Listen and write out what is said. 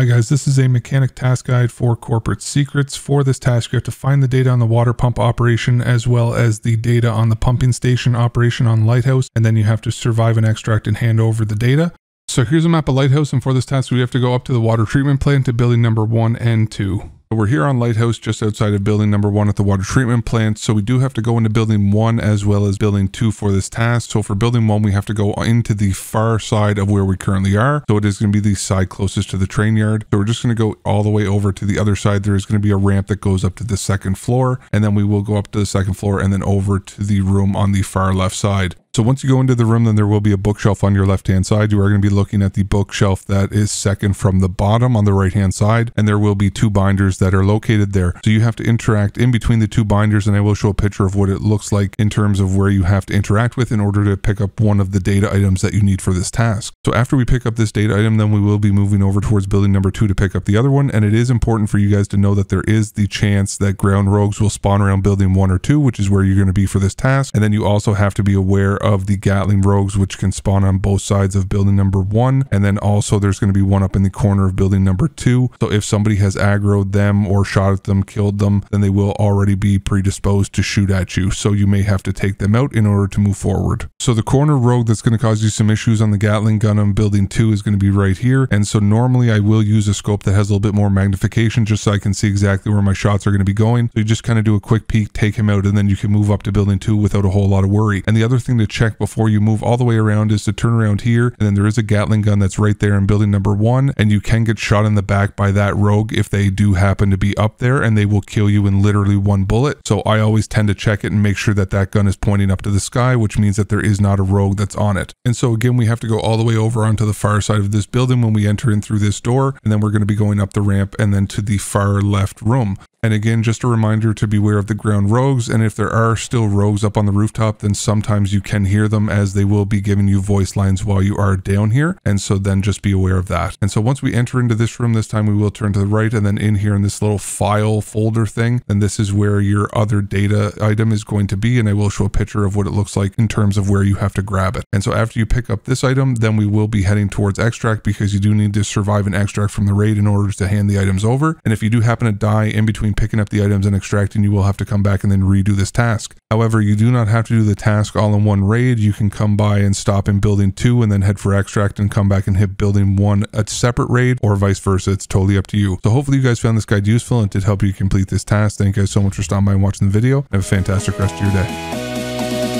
Hi guys, this is a mechanic task guide for corporate secrets. For this task, you have to find the data on the water pump operation as well as the data on the pumping station operation on Lighthouse, and then you have to survive an extract and hand over the data. So here's a map of Lighthouse, and for this task, we have to go up to the water treatment plant to building number one and two. We're here on Lighthouse just outside of building number one at the water treatment plant. So we do have to go into building one as well as building two for this task. So for building one, we have to go into the far side of where we currently are. So it is going to be the side closest to the train yard. So we're just going to go all the way over to the other side. There is going to be a ramp that goes up to the second floor and then we will go up to the second floor and then over to the room on the far left side. So once you go into the room, then there will be a bookshelf on your left-hand side. You are going to be looking at the bookshelf that is second from the bottom on the right-hand side, and there will be two binders that are located there. So you have to interact in between the two binders, and I will show a picture of what it looks like in terms of where you have to interact with in order to pick up one of the data items that you need for this task. So after we pick up this data item, then we will be moving over towards building number two to pick up the other one, and it is important for you guys to know that there is the chance that ground rogues will spawn around building one or two, which is where you're going to be for this task, and then you also have to be aware of the Gatling rogues, which can spawn on both sides of building number one. And then also there's going to be one up in the corner of building number two. So if somebody has aggroed them or shot at them, killed them, then they will already be predisposed to shoot at you. So you may have to take them out in order to move forward. So the corner rogue that's going to cause you some issues on the Gatling gun on building two is going to be right here. And so normally I will use a scope that has a little bit more magnification just so I can see exactly where my shots are going to be going. So you just kind of do a quick peek, take him out, and then you can move up to building two without a whole lot of worry. And the other thing to check before you move all the way around is to turn around here. And then there is a Gatling gun that's right there in building number one. And you can get shot in the back by that rogue if they do happen to be up there and they will kill you in literally one bullet. So I always tend to check it and make sure that that gun is pointing up to the sky, which means that there is not a rogue that's on it. And so again, we have to go all the way over onto the far side of this building when we enter in through this door. And then we're going to be going up the ramp and then to the far left room. And again, just a reminder to beware of the ground rogues. And if there are still rogues up on the rooftop, then sometimes you can hear them as they will be giving you voice lines while you are down here. And so then just be aware of that. And so once we enter into this room, this time we will turn to the right and then in here in this little file folder thing. And this is where your other data item is going to be. And I will show a picture of what it looks like in terms of where you have to grab it. And so after you pick up this item, then we will be heading towards extract because you do need to survive an extract from the raid in order to hand the items over. And if you do happen to die in between between picking up the items and extracting, you will have to come back and then redo this task. However, you do not have to do the task all in one raid. You can come by and stop in building two and then head for extract and come back and hit building one a separate raid or vice versa. It's totally up to you. So hopefully you guys found this guide useful and did help you complete this task. Thank you guys so much for stopping by and watching the video. Have a fantastic rest of your day.